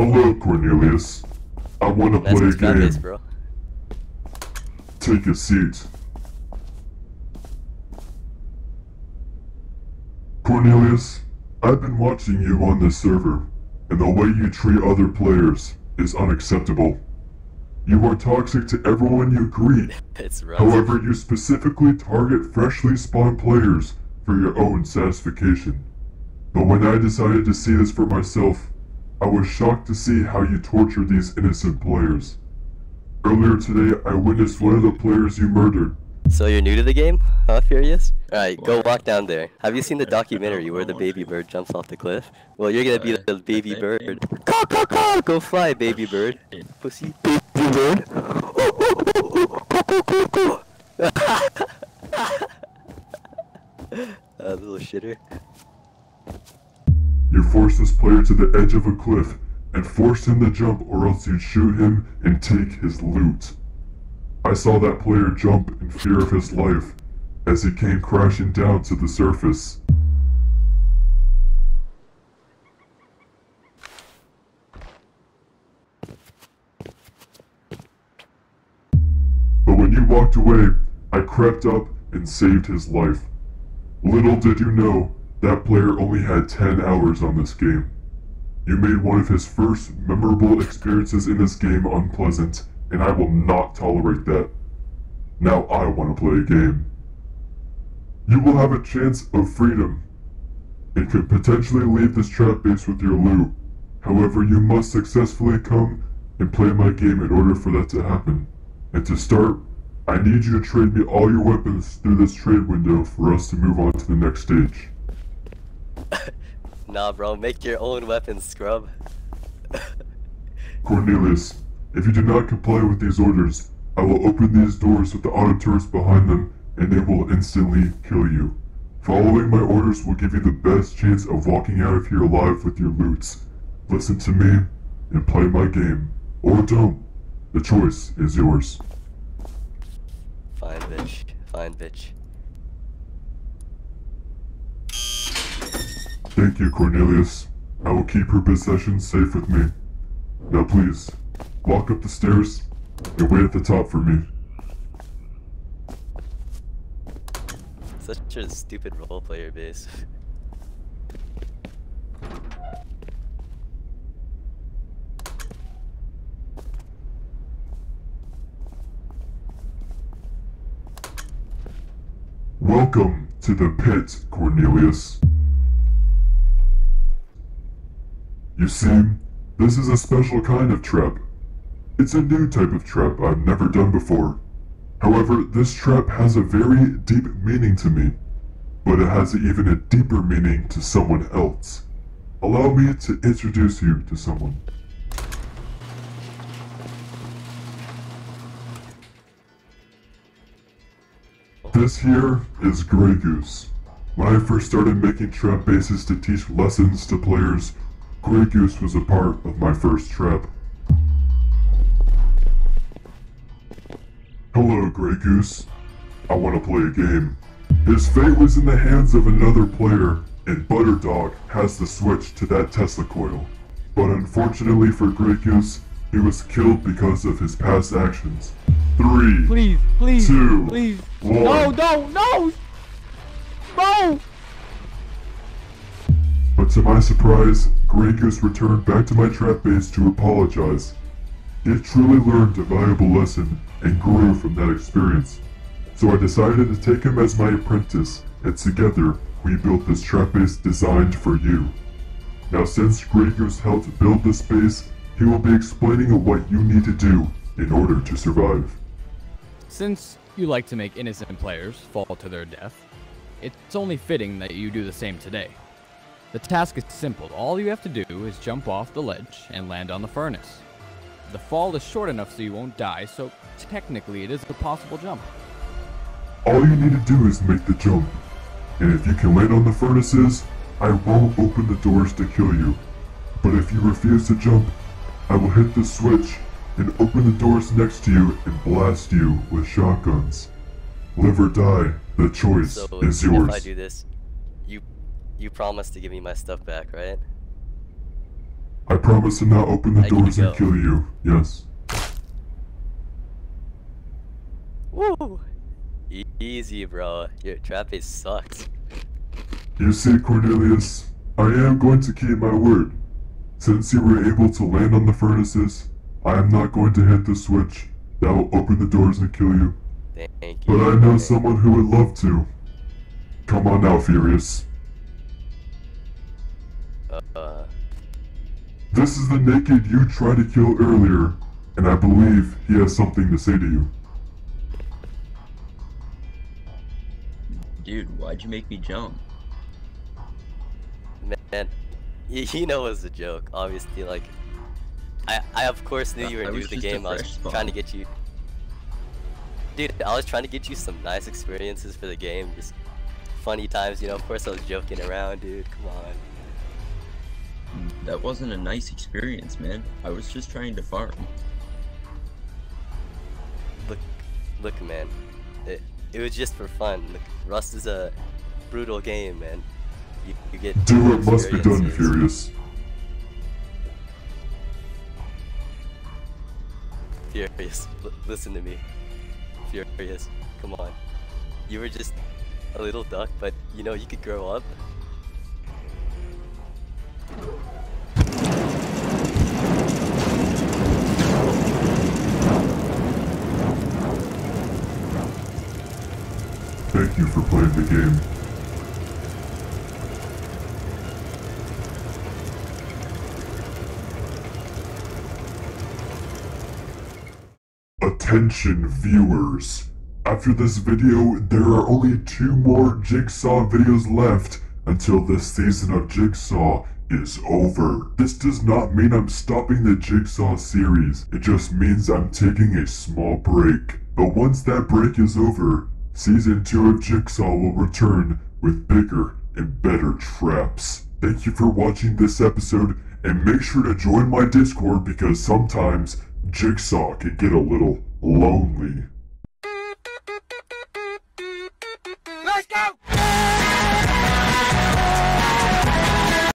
Hello, Cornelius. I want to play a game. base, bro. Take a seat. Cornelius, I've been watching you on this server, and the way you treat other players is unacceptable. You are toxic to everyone you greet. It's rough. However, you specifically target freshly spawned players for your own satisfaction. But when I decided to see this for myself, I was shocked to see how you torture these innocent players. Earlier today, I witnessed one of the players you murdered. So you're new to the game, huh, Furious? Alright, go walk down there. Have you seen the documentary where the baby bird jumps off the cliff? Well, you're gonna be the baby bird. Caw, caw, caw! Go fly, baby bird. Pussy. Baby bird. A little shitter. This player to the edge of a cliff and forced him to jump or else you'd shoot him and take his loot. I saw that player jump in fear of his life as he came crashing down to the surface. But when you walked away, I crept up and saved his life. Little did you know, that player only had 10 hours on this game. You made one of his first memorable experiences in this game unpleasant, and I will not tolerate that. Now I want to play a game. You will have a chance of freedom, and could potentially leave this trap base with your loot. However, you must successfully come and play my game in order for that to happen. And to start, I need you to trade me all your weapons through this trade window for us to move on to the next stage. Nah, bro, make your own weapons, scrub. Cornelius, if you do not comply with these orders, I will open these doors with the auto turrets behind them and they will instantly kill you. Following my orders will give you the best chance of walking out of here alive with your loots. Listen to me and play my game. Or don't. The choice is yours. Fine, bitch. Fine, bitch. Thank you, Cornelius. I will keep her possessions safe with me. Now please, walk up the stairs and wait at the top for me. Such a stupid role player base. Welcome to the pit, Cornelius. You see, this is a special kind of trap. It's a new type of trap I've never done before. However, this trap has a very deep meaning to me, but it has even a deeper meaning to someone else. Allow me to introduce you to someone. This here is Grey Goose. When I first started making trap bases to teach lessons to players, Grey Goose was a part of my first trap. Hello, Grey Goose. I want to play a game. His fate was in the hands of another player, and Butterdog has the switch to that Tesla coil. But unfortunately for Grey Goose, he was killed because of his past actions. Three, Please, please, Two, please. one. No, no, no! No! To my surprise, Grey Goose returned back to my trap base to apologize. He truly learned a valuable lesson and grew from that experience. So I decided to take him as my apprentice, and together we built this trap base designed for you. Now since Grey Goose helped build this base, he will be explaining what you need to do in order to survive. Since you like to make innocent players fall to their death, it's only fitting that you do the same today. The task is simple. All you have to do is jump off the ledge and land on the furnace. The fall is short enough so you won't die, so technically it is a possible jump. All you need to do is make the jump. And if you can land on the furnaces, I won't open the doors to kill you. But if you refuse to jump, I will hit the switch and open the doors next to you and blast you with shotguns. Live or die, the choice So is if yours. I do this, you promised to give me my stuff back, right? I promise to not open the I doors and kill you. Yes. Woo! E- easy, bro. Your trap base sucks. You see, Cornelius, I am going to keep my word. Since you were able to land on the furnaces, I am not going to hit the switch that will open the doors and kill you. Thank you. But I know someone who would love to. Come on now, Furious. Uh, This is the naked you tried to kill earlier, and I believe he has something to say to you. Dude, why'd you make me jump? man, you, you know it was a joke. Obviously, like, I, I of course knew you I were new to the game. I was fresh spawn. trying to get you. Dude, I was trying to get you some nice experiences for the game. Just funny times, you know. Of course, I was joking around, dude. Come on. That wasn't a nice experience, man. I was just trying to farm. Look, look, man. It, it was just for fun. Look, Rust is a brutal game, man. You, you get Do brutal what must be done, experiences. Furious. Furious, l- listen to me. Furious, come on. You were just a little duck, but you know you could grow up. Thank you for playing the game. Attention viewers! After this video, there are only two more Jigsaw videos left until this season of Jigsaw is over. This does not mean I'm stopping the Jigsaw series, it just means I'm taking a small break. But once that break is over, season 2 of Jigsaw will return with bigger and better traps. Thank you for watching this episode, and make sure to join my Discord because sometimes Jigsaw can get a little lonely.